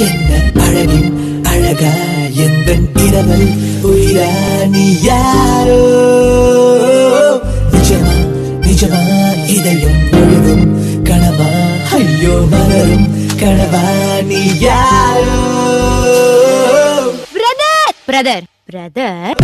என்ன அழகின் அழகா எந்த இரவல் உயிரா நீ யாரோ? நிஜமா நிஜமா இதயம் பொழுதும் கனவா? ஐயோ மலரும் கனவா நீ யாரோ? Brother brother brother